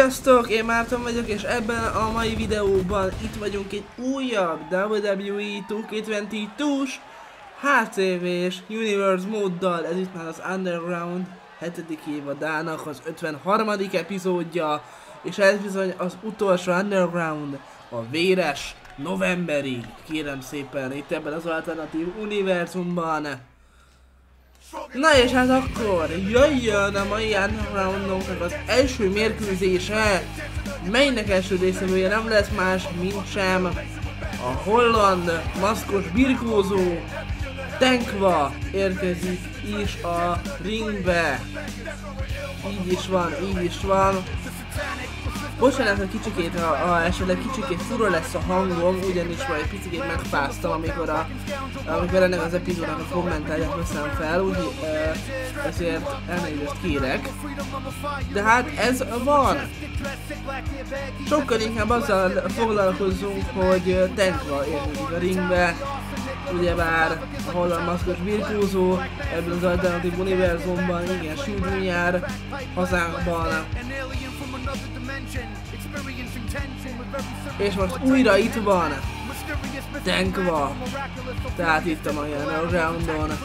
Sziasztok, én Márton vagyok, és ebben a mai videóban itt vagyunk egy újabb WWE 2K22-s HCV-s Universe móddal, ez itt már az Underground 7. évadának az 53. epizódja, és ez bizony az utolsó Underground, a véres novemberig, kérem szépen, itt ebben az alternatív univerzumban. Na és hát akkor jöjjön a mai Undergroundnak az első mérkőzése, melynek első részevője nem lesz más, mint sem a holland maszkos birkózó Tenkva érkezik is a ringbe. Így is van, így is van. Bocsánat, hogy kicsikét, ha, ha esetleg kicsikét fura lesz a hangom, ugyanis majd picit megfáztam, amikor, a, amikor ennek az epizódnak a kommentáját veszem fel, uh, ezért elnézést kérek. De hát ez van. Sokkal inkább azzal foglalkozunk, hogy Tenkva érkezik a ringbe, ugyebár a holland maszkos birkózó ebben az alternatív univerzumban igen sűrűn jár hazánkban. És most újra itt van. Tenkva, tehát itt a mai Roundon,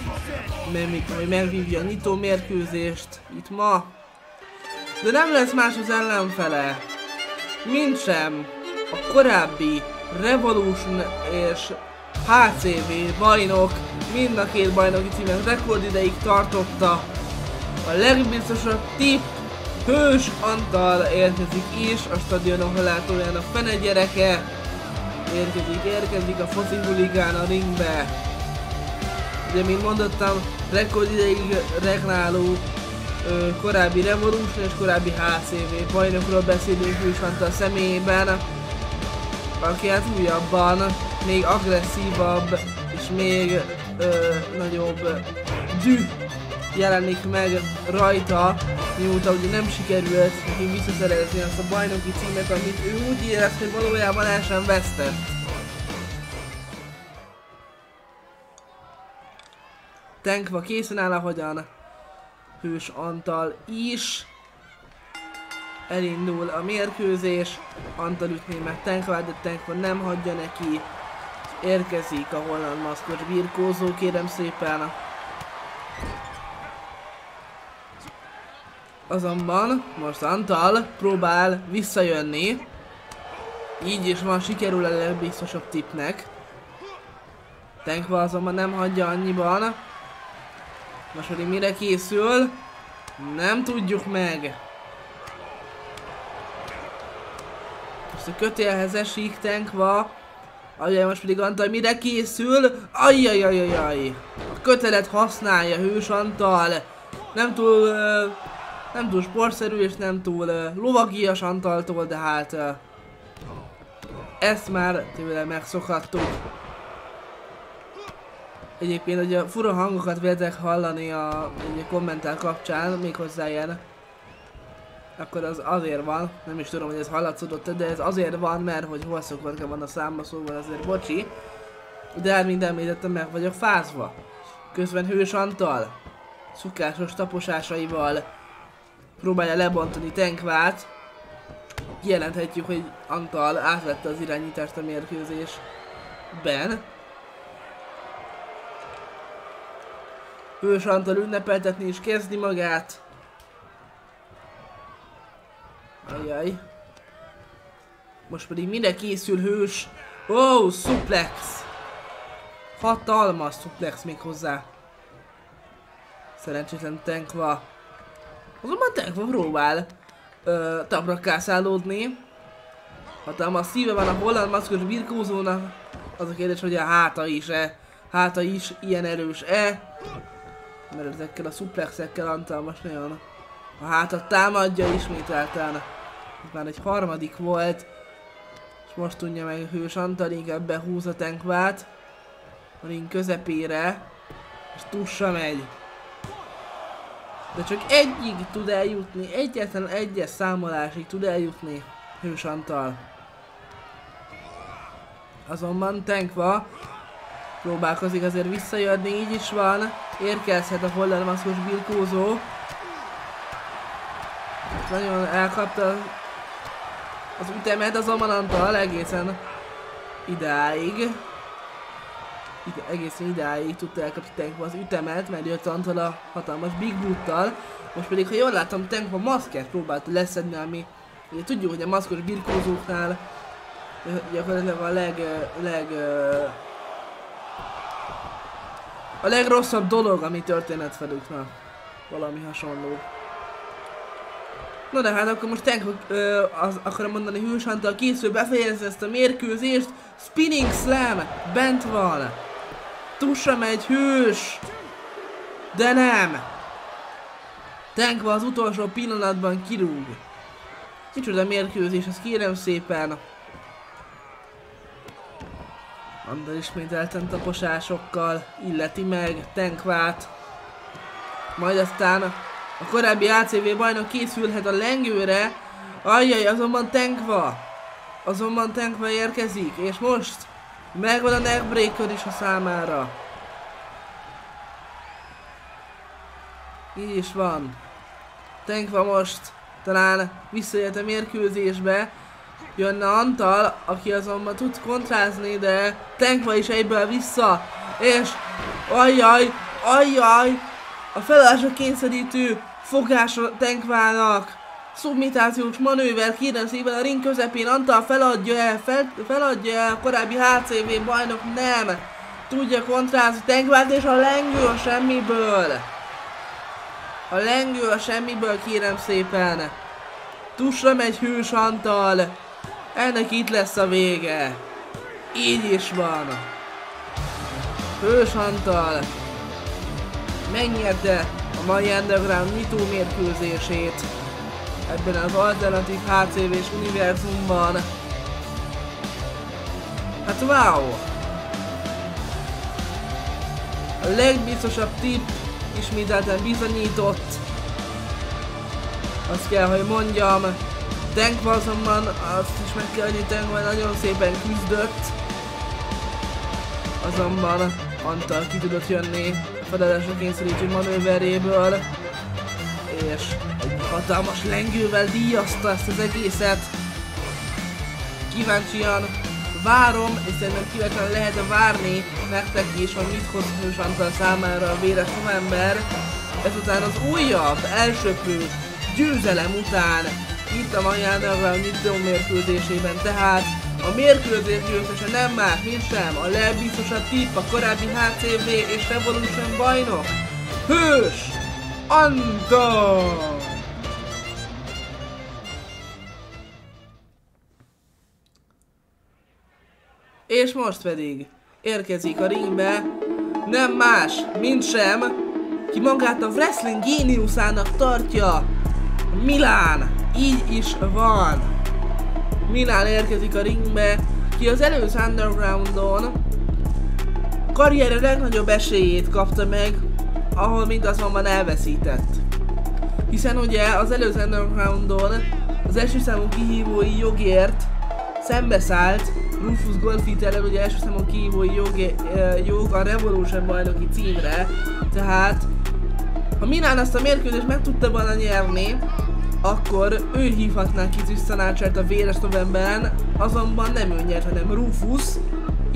hogy megvívja a nyitó mérkőzést. Itt ma. De nem lesz más az ellenfele, mint sem a korábbi Revolution és HCV bajnok, mind a két bajnoki címet rekordideig tartotta. A legbiztosabb tipp Hős Antal érkezik is, a stadionok látójának fene gyereke. Érkezik, érkezik a foci huligán a ringbe. Ugye, mint mondottam, rekordideig regnáló korábbi Revolution és korábbi HCV bajnokról beszélünk Hős Antal személyében, aki hát újabban még agresszívabb és még ö, nagyobb dű jelenik meg rajta, mióta ugye nem sikerült neki visszaszerezni azt a bajnoki címet, amit ő úgy érez, hogy valójában el sem vesztett. Tenkva készen áll, ahogyan Hős Antal is. Elindul a mérkőzés, Antal ütné meg Tenkvát, de Tenkva nem hagyja neki. Érkezik a holland maszkos birkózó, kérem szépen. Azonban most Antal próbál visszajönni. Így is van, sikerül a legbiztosabb tipnek. Tenkva azonban nem hagyja annyiban. Most pedig mire készül? Nem tudjuk meg. Most a kötélhez esik Tenkva. Ajaj, most pedig Antal mire készül? Ajjajajajaj. A kötelet használja Hős Antal. Nem túl... Uh, nem túl sportszerű és nem túl uh, lovagias Antaltól, de hát uh, ezt már tőle megszokhattuk. Egyébként ugye fura hangokat véltek hallani a egy kommentár kapcsán, méghozzá ilyen akkor az azért van, nem is tudom, hogy ez hallatszódott, de ez azért van, mert hogy hol szokott van a számba szóval azért bocsi. De hát mint említettem, meg vagyok fázva. Közben Hős Antal szukásos taposásaival próbálja lebontani Tenkvát. Kijelenthetjük, hogy Antal átvette az irányítást a mérkőzésben. Hős Antal ünnepeltetni is kezdi magát. Ajaj. Most pedig mire készül hős? Ó, oh, suplex! Hatalmas suplex még hozzá. Szerencsétlen Tenkva. Azonban Tenkva próbál ö, tabrakászálódni. Hatalmas szíve van a holland maszkos birkózónak. Az a kérdés, hogy a háta is-e. Háta is ilyen erős-e. Mert ezekkel a suplexekkel Antal most nagyon a hátat támadja ismételten. Ez már egy harmadik volt. És most tudja meg Hős Antal inkább behúz a tenkvát. A ring közepére. És tussa megy. De csak egyig tud eljutni, egyetlen egyes számolásig tud eljutni Hős Antal. Azonban Tenkva próbálkozik azért visszajönni, így is van. Érkezhet a holland maszkos birkózó. Nagyon elkapta az ütemet azonban Antal egészen idáig. Egészen idáig tudta elkapni Tankba az ütemet, mert jött Antal a hatalmas Big Boot-tal. Most pedig, ha jól látom, Tankba maszket próbált leszedni, ami ugye tudjuk, hogy a maszkos birkózóknál gyakorlatilag a leg, leg a legrosszabb dolog, ami történet velük, na, valami hasonló. Na de hát akkor most Tank ö, az, akarom mondani Hős Antal készül befejezni ezt a mérkőzést. Spinning Slam bent van. Tusra megy Hős. De nem. Tankva az utolsó pillanatban kirúg. Kicsoda mérkőzés, ezt kérem szépen. Andal ismételten taposásokkal illeti meg Tankvát. Majd aztán a korábbi ACV bajnok készülhet a lengőre. Ajjaj, azonban Tankva. Azonban Tankva érkezik, és most megvan a neckbreaker is a számára. Így is van. Tankva most talán visszajött a mérkőzésbe, jönne Antal, aki azonban tud kontrázni, de Tankva is egyből vissza, és ajjaj, ajjaj, a felállásra kényszerítő fogás a Tankvának, szubmitációs manőver, kérem szépen a ring közepén Antal feladja el, fel, feladja el, a korábbi HCV bajnok nem, tudja kontrázni Tankvát, és a lengő a semmiből. A lengő a semmiből, kérem szépen. Tusra megy hős Antal. Ennek itt lesz a vége. Így is van. Hős Antal megnyerte a mai Underground nyitó mérkőzését ebben az alternatív HCV-s univerzumban. Hát wow! A legbiztosabb tipp ismételten bizonyított. Azt kell, hogy mondjam, Tankva azonban azt is meg kell, hogy Tankva nagyon szépen küzdött. Azonban Antal ki tudott jönni a fedelesre kényszerítő manőveréből. És egy hatalmas lengővel díjazta ezt az egészet. Kíváncsian várom, és szerintem kíváncsian lehet várni nektek is, hogy mit hoz Hős számára a véres november. Ezután az újabb, elsőprő győzelem után itt a Underground nyitó mérkőzésében, tehát a mérkőzés győztese nem más, mint sem a legbiztosabb tipp a korábbi HCV és Revolution bajnok, Hős Antal! És most pedig érkezik a ringbe nem más, mint sem, ki magát a wrestling géniuszának tartja, Milán. Így is van. Milán érkezik a ringbe, ki az előző Undergroundon karrierre legnagyobb esélyét kapta meg, ahol mind azonban elveszített. Hiszen ugye az előző Undergroundon az első számú kihívói jogért szembeszállt Rufus Golfit ellen ugye első számú kihívói jog, jog a Revolution bajnoki címre, tehát ha Milán ezt a mérkőzést meg tudta volna nyerni, akkor ő hívhatná ki Ziszanácsát a véres novemberen, azonban nem ő nyert, hanem Rufus,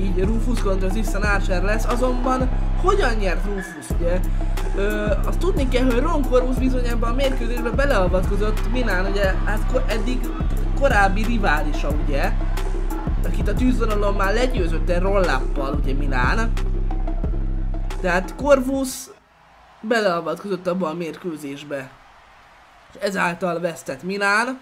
így Rufus kontra Zissan Archer lesz, azonban hogyan nyert Rufus, ugye? Ö, azt tudni kell, hogy Ron Corvus bizony ebben a mérkőzésben beleavatkozott Milán, ugye, hát eddig korábbi riválisa, ugye? Akit a tűzvonalon már legyőzött egy rollappal, ugye Milán. Tehát Corvus beleavatkozott abba a mérkőzésbe és ezáltal vesztett Milán.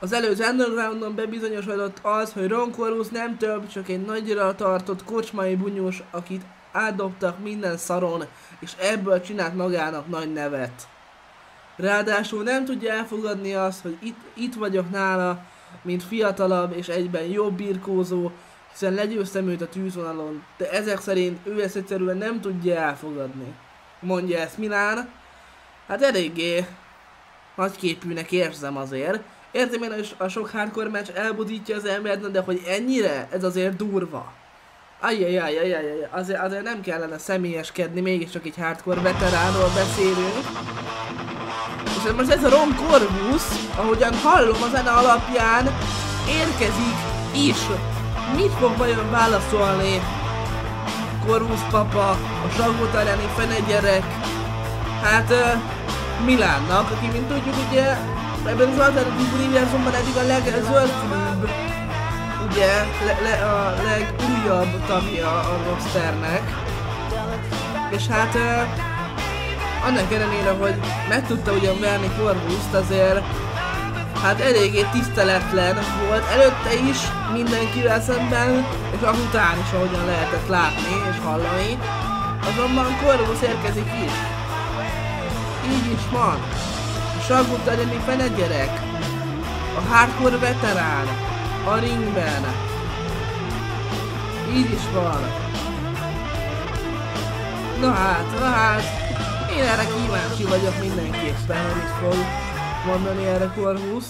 Az előző Undergroundon bebizonyosodott az, hogy Ron Corvus nem több, csak egy nagyra tartott kocsmai bunyós, akit átdobtak minden szaron, és ebből csinált magának nagy nevet. Ráadásul nem tudja elfogadni azt, hogy itt, itt vagyok nála, mint fiatalabb és egyben jobb birkózó, hiszen legyőztem őt a tűzvonalon, de ezek szerint ő ezt egyszerűen nem tudja elfogadni. Mondja ezt Milán, Hát eléggé nagyképűnek érzem azért. Értem én, a sok hardcore meccs elbudítja az embert, de hogy ennyire, ez azért durva. Ajjajajajajaj, azért, azért nem kellene személyeskedni, mégiscsak egy hardcore veteránról beszélünk. És most ez a Ron Corvus, ahogyan hallom a zene alapján, érkezik is. Mit fog vajon válaszolni Corvus papa, a Zsagót elleni fenegyerek, hát Milánnak, aki mint tudjuk ugye ebben az alternatív univerzumban eddig a legzöldfülűbb, ugye le, le, a legújabb tagja a rosternek. És hát annak ellenére, hogy meg tudta ugyan verni Corvus-t, azért hát eléggé tiszteletlen volt előtte is mindenkivel szemben, és azután is, ahogyan lehetett látni és hallani. Azonban Corvus érkezik is. Így is van. Sagut Agyani fene gyerek. A hardcore veterán. A ringben. Így is van. Na hát, na hát. Én erre kíváncsi vagyok mindenképpen, hogy mit fog mondani erre Corvus.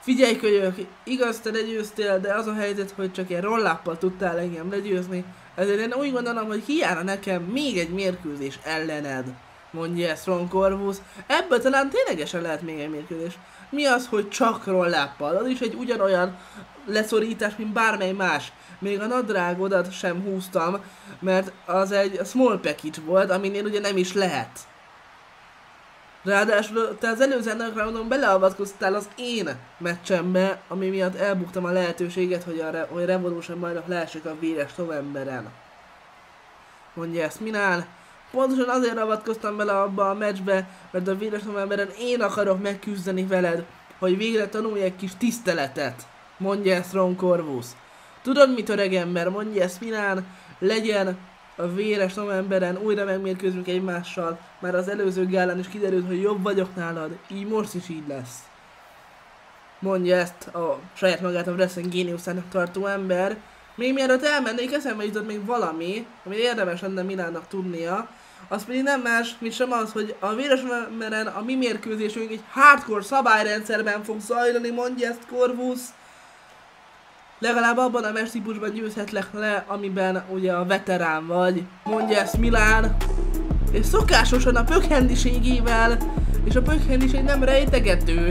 Figyelj kölyök, igaz te legyőztél, de az a helyzet, hogy csak ilyen rolláppal tudtál engem legyőzni, ezért én úgy gondolom, hogy hiára nekem még egy mérkőzés ellened, mondja ezt Ron Corvus. Ebből talán ténylegesen lehet még egy mérkőzés. Mi az, hogy csak rolláppal? Az is egy ugyanolyan leszorítás, mint bármely más. Még a nadrágodat sem húztam, mert az egy small package volt, aminél ugye nem is lehet. Ráadásul te az előző undergroundon beleavatkoztál az én meccsembe, ami miatt elbuktam a lehetőséget, hogy a, Re- hogy Revolution bajnok lehessek a véres novemberen. Mondja ezt Minál. Pontosan azért avatkoztam bele abba a meccsbe, mert a véres novemberen én akarok megküzdeni veled, hogy végre tanulj egy kis tiszteletet. Mondja ezt Ron Corvus. Tudod mit öregember, mondja ezt Minán, legyen a véres novemberen újra megmérkőzünk egymással, már az előző gálán is kiderült, hogy jobb vagyok nálad, így most is így lesz. Mondja ezt a saját magát a Wrestling géniuszának tartó ember. Még mielőtt elmennék, eszembe jutott még valami, ami érdemes lenne Milánnak tudnia, az pedig nem más, mint sem az, hogy a véres novemberen a mi mérkőzésünk egy hardcore szabályrendszerben fog zajlani, mondja ezt Corvus. Legalább abban a mestípusban győzhetlek le, amiben ugye a veterán vagy, mondja ezt Milán. És szokásosan a pökhendiségével, és a pökhendiség nem rejtegető.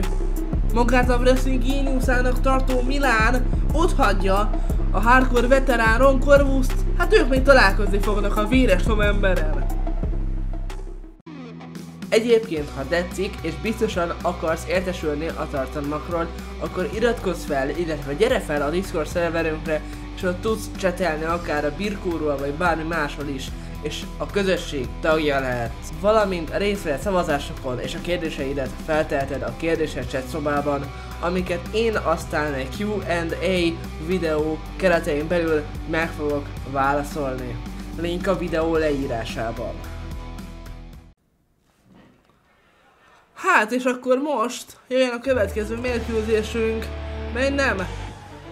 Magát a wrestling géniuszának tartó Milán ott hagyja a hardcore veterán Ron Corvus-t, hát ők még találkozni fognak a véres novemberen. Egyébként, ha tetszik, és biztosan akarsz értesülni a tartalmakról, akkor iratkozz fel, illetve gyere fel a Discord szerverünkre, és ott tudsz csetelni akár a birkóról, vagy bármi máshol is, és a közösség tagja lehetsz. Valamint a részre szavazásokon és a kérdéseidet felteheted a kérdések chat szobában, amiket én aztán egy Q&A videó keretein belül meg fogok válaszolni. Link a videó leírásában. Hát és akkor most jöjjön a következő mérkőzésünk, mely nem,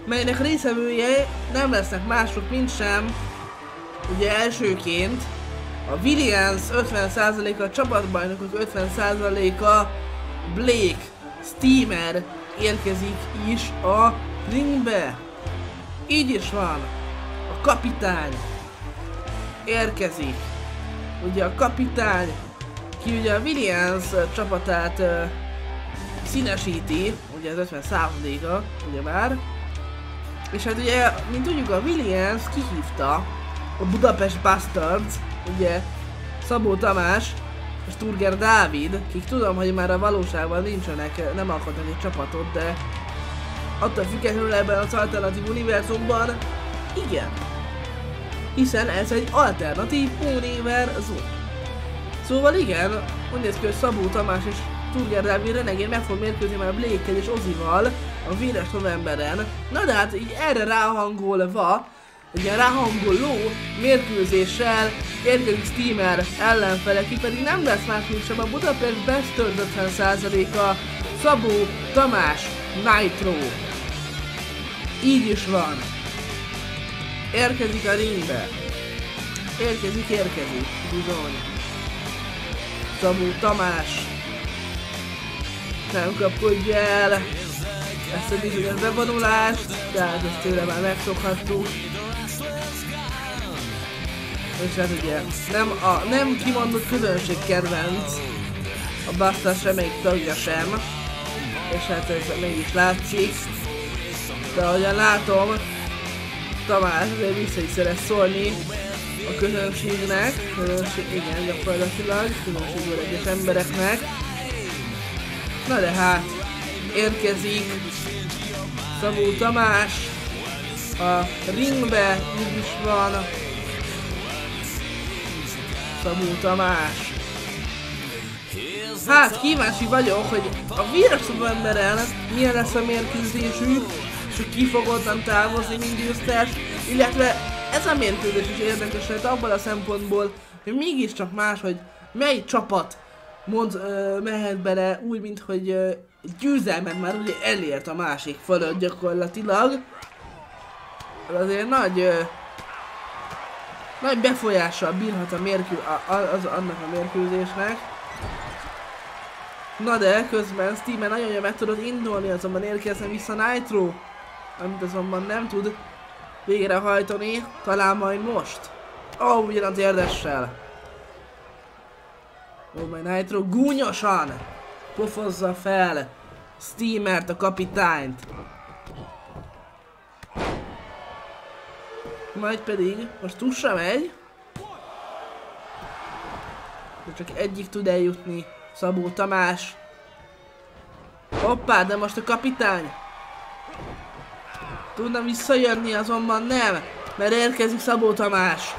melynek részevője nem lesznek mások, mint sem, ugye elsőként a Williams 50%-a, a csapatbajnokok 50%-a, Blake Steamer érkezik is a ringbe. Így is van. A kapitány érkezik. Ugye a kapitány ki ugye a Williams csapatát uh, színesíti, ugye az 50 a ugye már. És hát ugye, mint tudjuk, a Williams kihívta a Budapest Bastards, ugye Szabó Tamás és Turger Dávid, kik tudom, hogy már a valóságban nincsenek, nem alkotnak egy csapatot, de attól függetlenül ebben az alternatív univerzumban igen. Hiszen ez egy alternatív univerzum. Szóval igen, úgy néz ki, hogy Szabó Tamás és Turger Dávid renegér meg fog mérkőzni már blake és Ozival a véres novemberen. Na de hát így erre ráhangolva, egy ilyen ráhangoló mérkőzéssel érkezik Steamer ellenfele, ki pedig nem lesz más, mint sem a Budapest Best 50%-a Szabó Tamás Nitro. Így is van. Érkezik a ringbe. Érkezik, érkezik. Bizony. Szabó Tamás. Nem kapkodja el ezt a bizonyos bevonulást, tehát ezt tőle már megszokhattuk. És hát ugye nem, a, nem kimondott közönség kedvenc A Buster semmelyik tagja sem. És hát ez mégis látszik. De ahogyan látom, Tamás azért vissza is szeret szólni a közönségnek, közönség, igen, gyakorlatilag, közönségből egyes embereknek. Na de hát, érkezik Szabó Tamás, a ringbe így is van Szabó Tamás. Hát kíváncsi vagyok, hogy a vírusú emberrel milyen lesz a mérkőzésük, és hogy ki fog onnan távozni, mint győztes, illetve ez a mérkőzés is érdekes lehet abban a szempontból, hogy mégiscsak más, hogy mely csapat mond, ö, mehet bele úgy, mint hogy ö, győzelmet már ugye elért a másik fölött gyakorlatilag. Azért nagy ö, nagy befolyással bírhat a mérkő, a, az, annak a mérkőzésnek. Na de közben Steven nagyon jól meg tudod indulni, azonban érkezne vissza Nitro, amit azonban nem tud végrehajtani, talán majd most. Ó, oh, ugyanaz érdessel. Ó, oh, majd Nitro gúnyosan pofozza fel Steamert, a kapitányt. Majd pedig, most Tussa megy. De csak egyik tud eljutni Szabó Tamás. Hoppá, de most a kapitány. Tudna visszajönni, azonban nem, mert érkezik Szabó Tamás.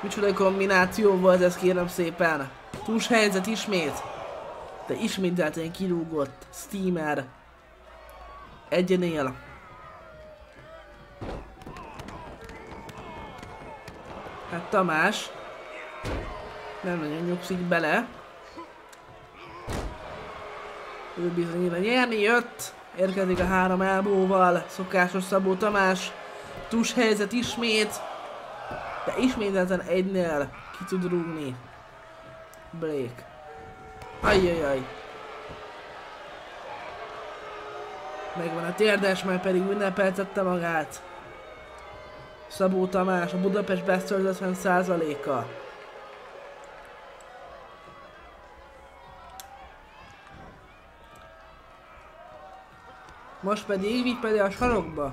Micsoda kombináció volt ez kérem szépen. Túls helyzet ismét. De ismételten kirúgott Steamer. Egyenél. Hát Tamás nem nagyon nyugszik bele. Ő bizonyra nyerni jött. Érkezik a három elbóval. Szokásos Szabó Tamás. Tus helyzet ismét. De ismételten egynél ki tud rúgni. Blake. Ajjajaj. Megvan a térdes, majd pedig ünnepeltette magát. Szabó Tamás, a Budapest Besters 50%-a. Most pedig vigy pedig a sarokba.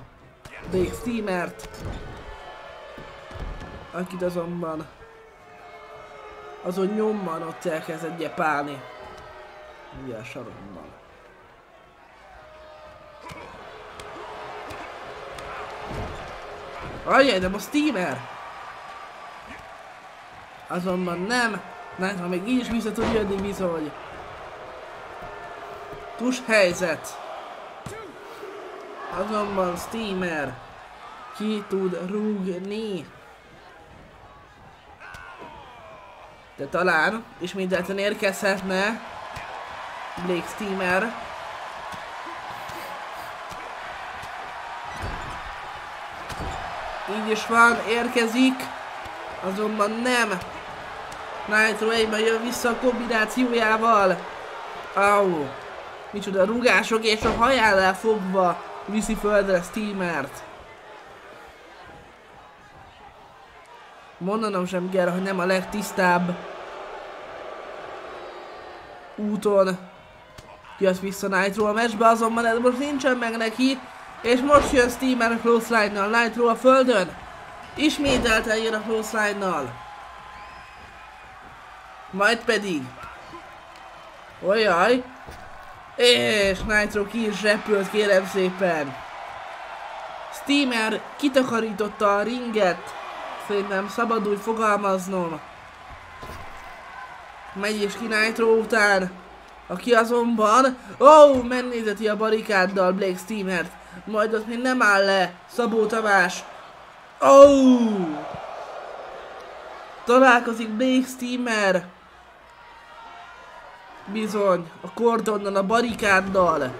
Dave Steamert. Akit azonban azon nyomban ott elkezdett gyepálni. Ugye a sarokban. Ajjaj, de most steamer! Azonban nem. Ha még így is vissza tud jönni bizony. Tus helyzet. Azonban steamer. Ki tud rúgni. De talán ismételten érkezhetne Blake Steamer. Így is van, érkezik. Azonban nem. Nitro egyben jön vissza a kombinációjával. Au. Micsoda rugások és a hajánál fogva viszi földre Steamert. Mondanom sem kell, hogy nem a legtisztább úton jött vissza Nitro a meccsbe, azonban ez most nincsen meg neki, és most jön Steamer close line-nal, Nitro a földön. Ismételten jön a close line-nal. Majd pedig. Ojaj. És Nitro ki is repült, kérem szépen. Steamer kitakarította a ringet. Szerintem szabad úgy fogalmaznom. Megy is ki Nitro után. Aki azonban... Ó, oh, megnézeti a barikáddal Blake Steamert majd ott még nem áll le Szabó Tamás. Oh! Találkozik Blake Steamer. Bizony, a kordonnal, a barikáddal.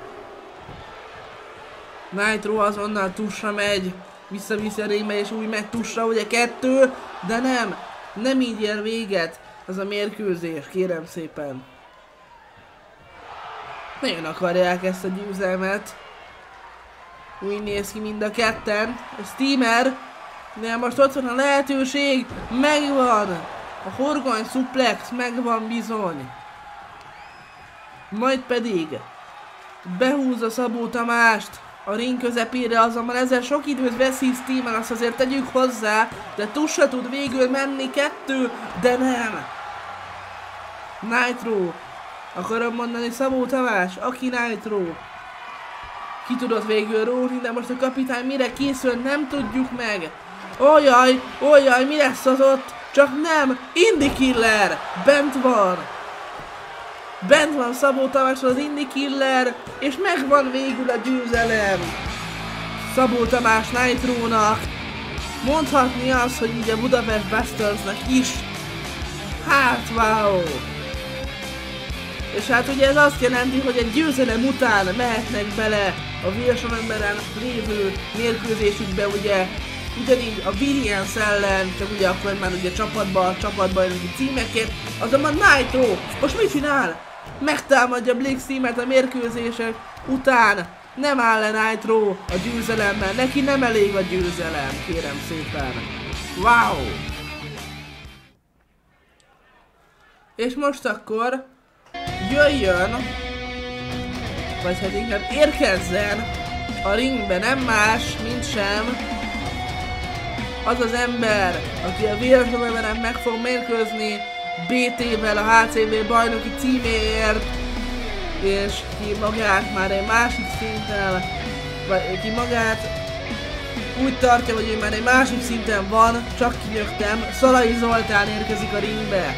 Nitro azonnal tussa megy, vissza-vissza réme és úgy megy tussa, ugye kettő, de nem, nem így ér véget az a mérkőzés, kérem szépen. Nagyon akarják ezt a győzelmet. Úgy néz ki mind a ketten. A Steamer. De most ott van a lehetőség. Megvan. A horgony suplex megvan bizony. Majd pedig behúzza Szabó Tamást a ring közepére, azonban ezzel sok időt veszít Steven, azt azért tegyük hozzá, de Tussa tud végül menni kettő, de nem. Nitro. Akarom mondani Szabó Tamás, aki Nitro. Ki tudott végül rúgni, de most a kapitány mire készül, nem tudjuk meg. Ojaj, ojaj, mi lesz az ott? Csak nem, Indie Killer, bent van. Bent van Szabó Tamás az Indie Killer, és megvan végül a győzelem. Szabó Tamás Nitro-nak. Mondhatni az, hogy ugye Budapest Bustersnek is. Hát, wow! És hát ugye ez azt jelenti, hogy egy győzelem után mehetnek bele a Vérsamemberen lévő mérkőzésükbe ugye ugyanígy a Williams ellen, csak ugye akkor már ugye csapatba, csapatba a címeket, azonban Nitro most mit csinál? Megtámadja Blake Steamet a mérkőzések után, nem áll le Nitro a győzelemmel, neki nem elég a győzelem, kérem szépen. Wow! És most akkor jöjjön, vagy hát inkább érkezzen a ringbe nem más, mint sem az az ember, aki a vérsorban meg fog mérkőzni BT-vel a HCV bajnoki címéért, és ki magát már egy másik szinten, vagy ki magát úgy tartja, hogy ő már egy másik szinten van, csak kinyögtem, Szalai Zoltán érkezik a ringbe.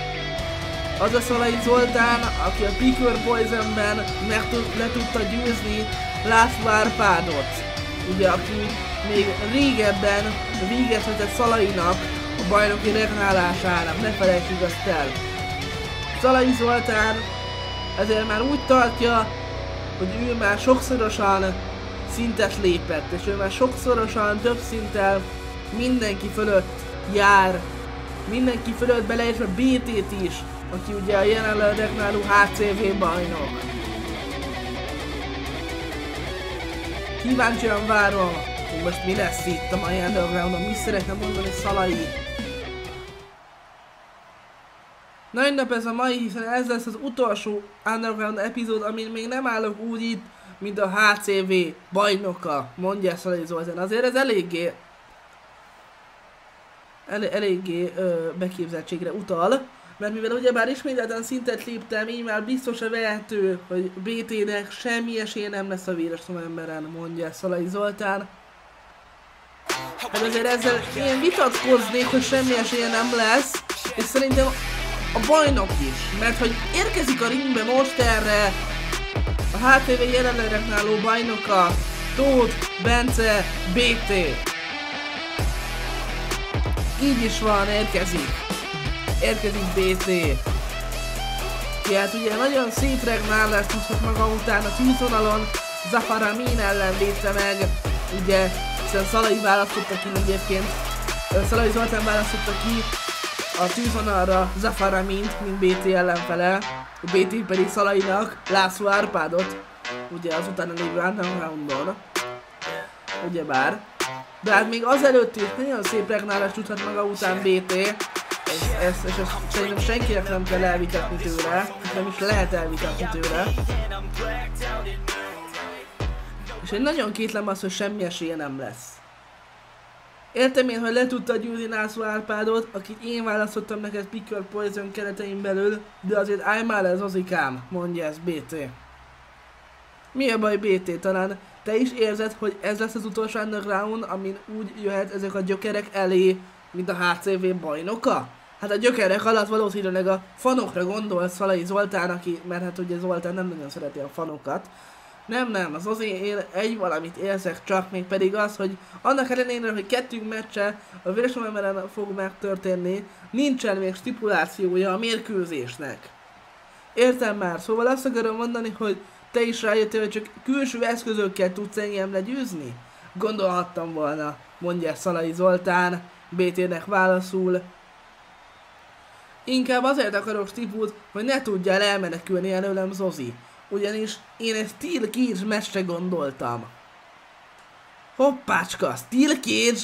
Az a Szalai Zoltán, aki a Picker Poisonben meg le tudta győzni László Árpádot. Ugye, aki még régebben véget vetett Szalainak a bajnoki regnálásának, ne felejtsük azt el. Szalai Zoltán ezért már úgy tartja, hogy ő már sokszorosan szintet lépett, és ő már sokszorosan több szinten mindenki fölött jár, mindenki fölött beleértve BT-t is, aki ugye a jelenleg regnáló HCV bajnok. Kíváncsian várom, most mi lesz itt a mai underground mi szeretne mondani Szalai. Nagy nap ez a mai, hiszen ez lesz az utolsó Underground epizód, amin még nem állok úgy itt, mint a HCV bajnoka, mondja Szalai Zoltán. Azért ez eléggé el, eléggé ö, beképzeltségre utal, mert mivel ugyebár ismételten szintet léptem, így már biztos a vehető, hogy BT-nek semmi esélye nem lesz a véres emberen, mondja Szalai Zoltán. Hát azért ezzel én vitatkoznék, hogy semmi esélye nem lesz, és szerintem a bajnok is, mert hogy érkezik a ringbe most erre a HTV jelenleg náló bajnoka, Tóth, Bence, BT. Így is van, érkezik. Érkezik BT. hát ugye nagyon szép regnálást hozhat maga után a tűzvonalon, Zafar Amin ellen védte meg, ugye hiszen Szalai választotta ki egyébként, Szalai Zoltán választotta ki a tűzvonalra Zafar Amint, mint BT ellenfele, a BT pedig Szalainak László Árpádot, ugye az utána lévő Undergroundon, ugyebár. De hát még azelőtt is nagyon szép regnálást tudhat maga után BT, ezt, és ezt szerintem senkinek nem kell elvitatni tőle, nem is lehet elvitatni tőle. És én nagyon kétlem azt, hogy semmi esélye nem lesz. Értem én, hogy le tudta gyűlni Nászó Árpádot, akit én választottam neked Picker Poison keretein belül, de azért állj már ez azikám, mondja ez BT. Mi a baj BT? Talán te is érzed, hogy ez lesz az utolsó underground, amin úgy jöhet ezek a gyökerek elé, mint a HCV bajnoka? Hát a gyökerek alatt valószínűleg a fanokra gondolsz Falai Zoltán, aki, mert hát ugye Zoltán nem nagyon szereti a fanokat, nem, nem, az azért én egy valamit érzek csak, még pedig az, hogy annak ellenére, hogy kettőnk meccse a vérsolemeren fog megtörténni, nincsen még stipulációja a mérkőzésnek. Értem már, szóval azt akarom mondani, hogy te is rájöttél, hogy csak külső eszközökkel tudsz engem legyőzni? Gondolhattam volna, mondja Szalai Zoltán, BT-nek válaszul. Inkább azért akarok stipult, hogy ne tudjál elmenekülni előlem Zozi ugyanis én egy Steel Cage mestre gondoltam. Hoppácska, Steel Cage!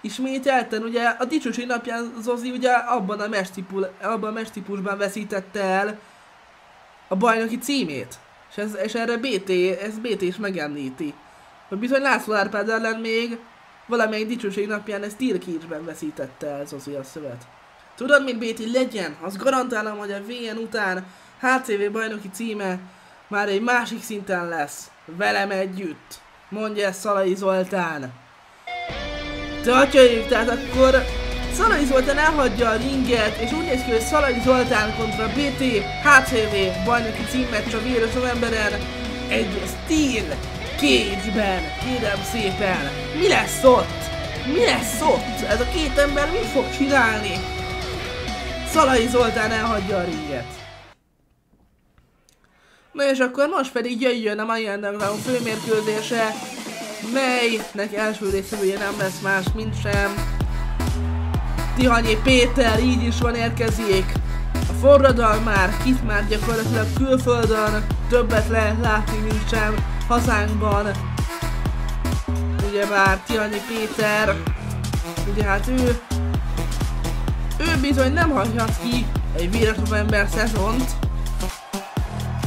Ismételten ugye a dicsőség napján Zozi ugye abban a, mestipul, abban a mestipusban veszítette el a bajnoki címét. És, ez, és erre BT, ez BT is megemlíti. Hogy bizony László Árpád ellen még valamelyik dicsőség napján ezt Tirkicsben veszítette el Zozi a szövet. Tudod mit BT legyen? Az garantálom, hogy a VN után HCV bajnoki címe már egy másik szinten lesz. Velem együtt. Mondja ezt Szalai Zoltán. Tartjaik, tehát akkor Szalai Zoltán elhagyja a ringet, és úgy néz ki, hogy Szalai Zoltán kontra BT HCV bajnoki címmeccs a vírus novemberen egy Steel Cage-ben. Kérem szépen, mi lesz ott? Mi lesz ott? Ez a két ember mit fog csinálni? Szalai Zoltán elhagyja a ringet. Na és akkor most pedig jöjjön a mai Underground főmérkőzése, melynek első részvevője nem lesz más, mint sem Tihanyi Péter, így is van érkezik. A forradal már, kit már gyakorlatilag külföldön, többet lehet látni, mint sem hazánkban. Ugye már Tihanyi Péter, ugye hát ő, ő bizony nem hagyhat ki egy véres november szezont,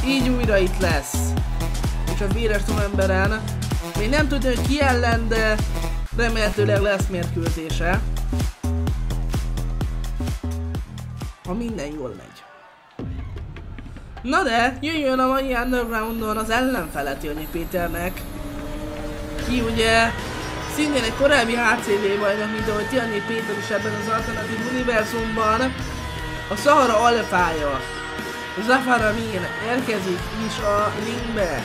így újra itt lesz. És a véres novemberen még nem tudja, hogy ki ellen, de remélhetőleg lesz mérkőzése. Ha minden jól megy. Na de, jöjjön a mai Undergroundon az ellenfelet Jönyi Péternek. Ki ugye szintén egy korábbi HCV bajnok, mint ahogy Tiani Péter is ebben az alternatív univerzumban. A Sahara alfája. Zafar Amin érkezik is a linkbe.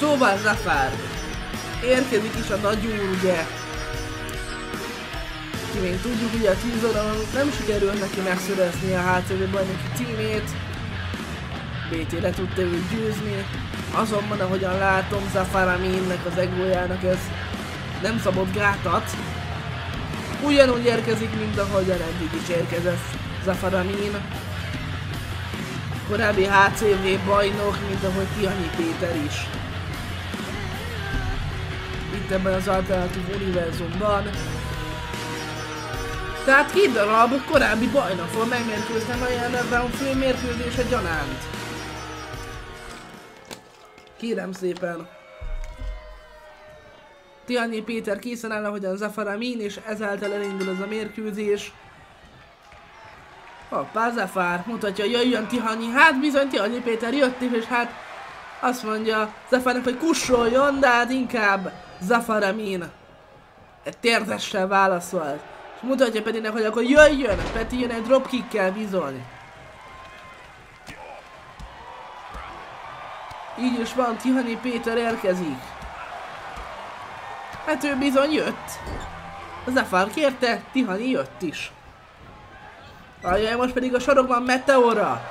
szóval Zafar érkezik is a nagy úr, ugye. Ki még tudjuk, ugye a 10 nem sikerült neki megszerezni a HCV bajnoki címét. BT le tudta őt győzni. Azonban, ahogyan látom, Zafar Aminnek az egójának ez nem szabott gátat. Ugyanúgy érkezik, mint ahogyan eddig is érkezett Zafar Amin. Korábbi HCV bajnok, mint ahogy Tihanyi Péter is. Itt ebben az alternatív univerzumban. Tehát két darab korábbi bajnok fog megmérkőzni a Underground fő mérkőzése gyanánt. Kérem szépen. Tihanyi Péter készen áll, ahogyan Zafar Amin, és ezáltal elindul ez a mérkőzés. Hoppá, Zafar mutatja, jöjjön Tihanyi. Hát bizony Tihanyi Péter jött is, és hát azt mondja Zafarnak, hogy kussoljon, de hát inkább Zafar Amin. Térdessel válaszolt. És mutatja Petinek, hogy akkor jöjjön! Peti jön egy dropkickkel bizony. Így is van, Tihani Péter érkezik. Hát ő bizony jött. Zafar kérte, Tihani jött is. Ajaj, most pedig a sarokban Meteora.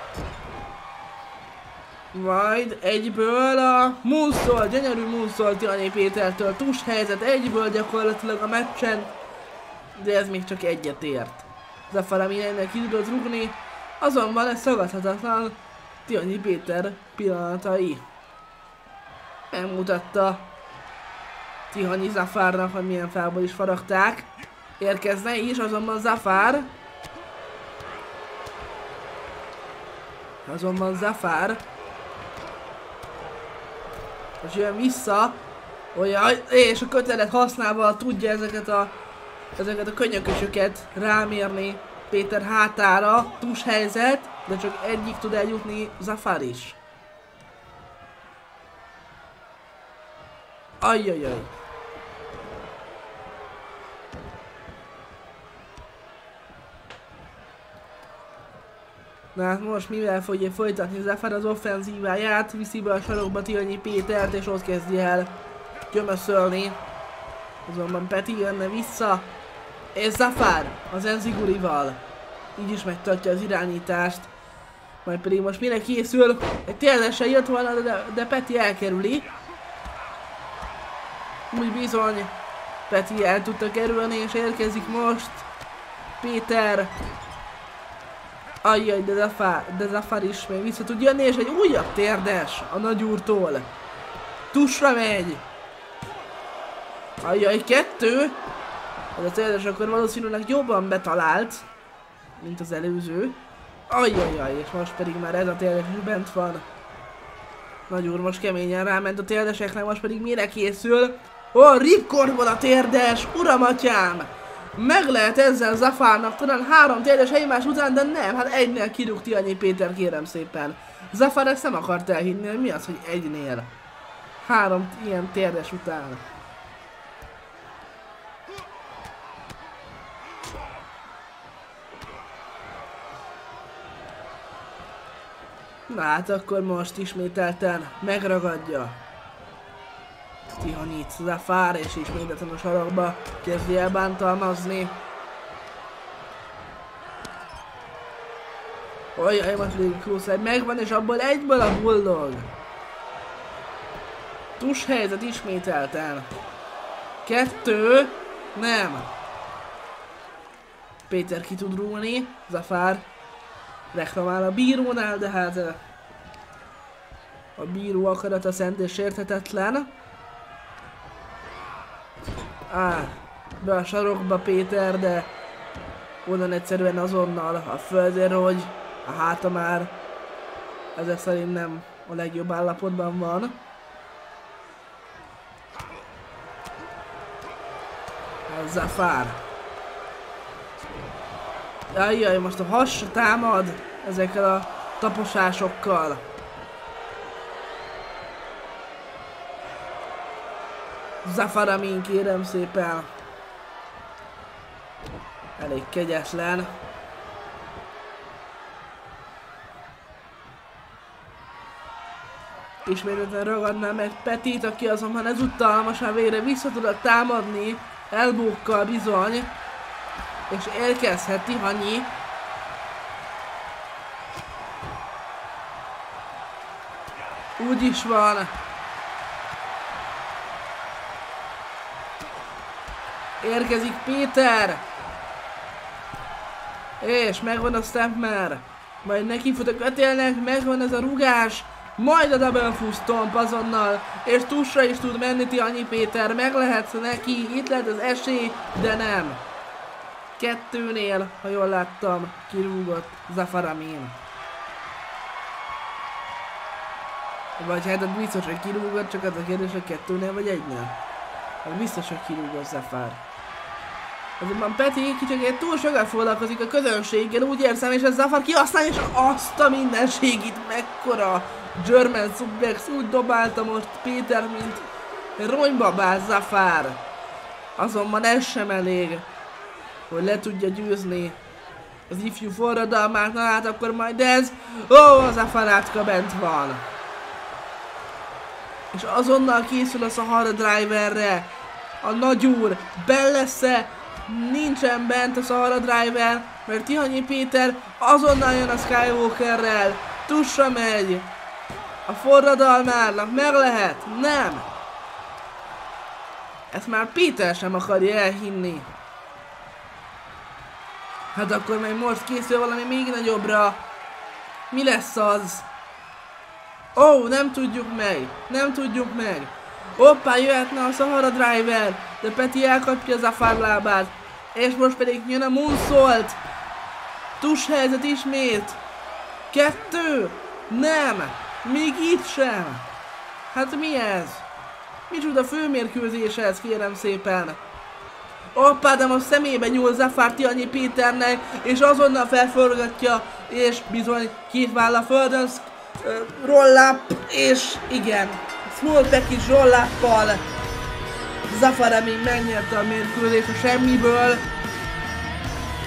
Majd egyből a Moonsault, gyönyörű Moonsault Tihani Pétertől. Tus helyzet egyből gyakorlatilag a meccsen. De ez még csak egyet ért. Zafar, ami ennek ki tudod rugni, azonban ez szagadhatatlan Tihanyi Péter pillanatai. Megmutatta Tihanyi Zafárnak, hogy milyen felból is faragták. Érkezne is, azonban Zafár. Azonban Zafár. És jön vissza. Olyan, és a kötelet használva tudja ezeket a ezeket a könyökösöket rámérni Péter hátára, tus helyzet, de csak egyik tud eljutni Zafar is. Ajjajaj. Na hát most mivel fogja folytatni Zafar az offenzíváját, viszi be a sarokba Tihanyi Pétert és ott kezdi el gyömöszölni. Azonban Peti jönne vissza, és Zafar az Enzigurival így is megtartja az irányítást. Majd pedig most mire készül, egy ténylegesen jött volna, de, de Peti elkerüli. Úgy bizony, Peti el tudta kerülni, és érkezik most Péter. Ajjaj, de Zafar, de Zafar is még vissza tud jönni, és egy újabb térdes a nagyúrtól. Tusra megy. Ajjaj, kettő. Ez a térdes akkor valószínűleg jobban betalált, mint az előző. Ajjajjaj, és most pedig már ez a térdes is bent van. Nagy úr most keményen ráment a térdeseknek, most pedig mire készül? Ó, oh, ripkorban a térdes, uram atyám! Meg lehet ezzel Zafárnak talán három térdes egymás után, de nem, hát egynél kirúgti annyi Péter, kérem szépen. Zafár ezt nem akart elhinni, mi az, hogy egynél. Három ilyen térdes után. Na hát akkor most ismételten megragadja. Tihanyit Zafár és ismételten a sarokba kezdi el bántalmazni. Olyan, most még Crusader megvan, és abból egyből a Bulldog. Tus helyzet ismételten. Kettő. Nem. Péter ki tud rúlni. Zafár reklamál a bírónál, de hát a bíró akarata szent és érthetetlen. Á, be a sarokba Péter, de onnan egyszerűen azonnal a földre, hogy a háta már ezek szerint nem a legjobb állapotban van. Ez Zafár. Jajjaj, most a has támad ezekkel a taposásokkal. Zafaramin kérem szépen. Elég kegyetlen. Ismételten ragadná meg Petit, aki azonban ezúttal most már végre vissza tudott támadni, elbókkal bizony, és érkezhet Hanyi. Úgy is van. Érkezik Péter! És megvan a Stepmer. Majd neki fut a kötélnek, megvan ez a rugás. Majd a double fuss tomp azonnal, és tusra is tud menni Tihanyi Péter, meg lehet neki, itt lehet az esély, de nem. Kettőnél, ha jól láttam, kirúgott Zafaramin. Vagy hát biztos, hogy kirúgott, csak az a kérdés, hogy kettőnél vagy egynél. Hát biztos, hogy kirúgott Zafar. Azonban Peti kicsit túl sokat foglalkozik a közönséggel, úgy érzem, és ez Zafar kihasználja, és azt a mindenségit mekkora German Sublex úgy dobálta most Péter, mint ronybabás Zafar. Azonban ez sem elég, hogy le tudja győzni az ifjú forradalmát, na hát akkor majd ez, ó, az Zafarátka bent van. És azonnal készül a Sahara Driverre, a nagyúr, Bellesse, nincsen bent a Sahara Driver, mert Tihanyi Péter azonnal jön a Skywalkerrel, tussa megy, a forradalmárnak meg lehet, nem. Ezt már Péter sem akarja elhinni. Hát akkor meg most készül valami még nagyobbra. Mi lesz az? Ó, oh, nem tudjuk meg. Nem tudjuk meg. Hoppá, jöhetne a Sahara Driver, de Peti elkapja az Afar lábát. És most pedig jön a Moonsault. Tus helyzet ismét. Kettő. Nem. Még itt sem. Hát mi ez? Micsoda főmérkőzés ez, kérem szépen. Hoppá, de most szemébe nyúl Zafár Tianyi Péternek, és azonnal felforgatja, és bizony két váll a földön, roll up, és igen, small package roll up-pal Zafar Amin megnyerte a mérkőzést a semmiből.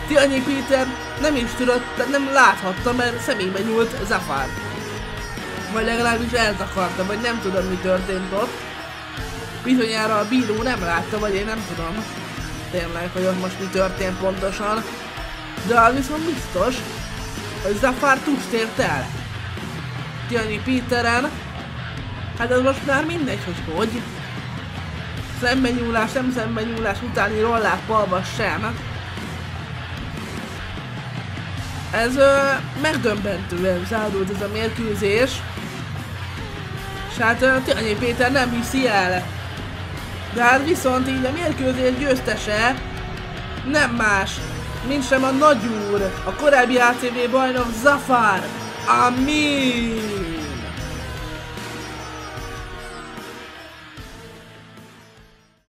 Tianyi Péter nem is tudott, nem láthatta, mert szemébe nyúlt Zafar. Vagy legalábbis eltakarta, vagy nem tudom mi történt ott. Bizonyára a bíró nem látta, vagy én nem tudom tényleg, hogy ott most mi történt pontosan. De az viszont biztos, hogy Zafar tust ért el. Tiani Peteren, hát ez most már mindegy, hogy hogy. Szembenyúlás, nem szembenyúlás utáni rolláppal sem. Ez ö, megdöbbentően zárult ez a mérkőzés. És hát Tianyi Péter nem hiszi el de hát viszont így a mérkőzés győztese nem más, mint sem a nagyúr, a korábbi ATV bajnok Zafar Amir.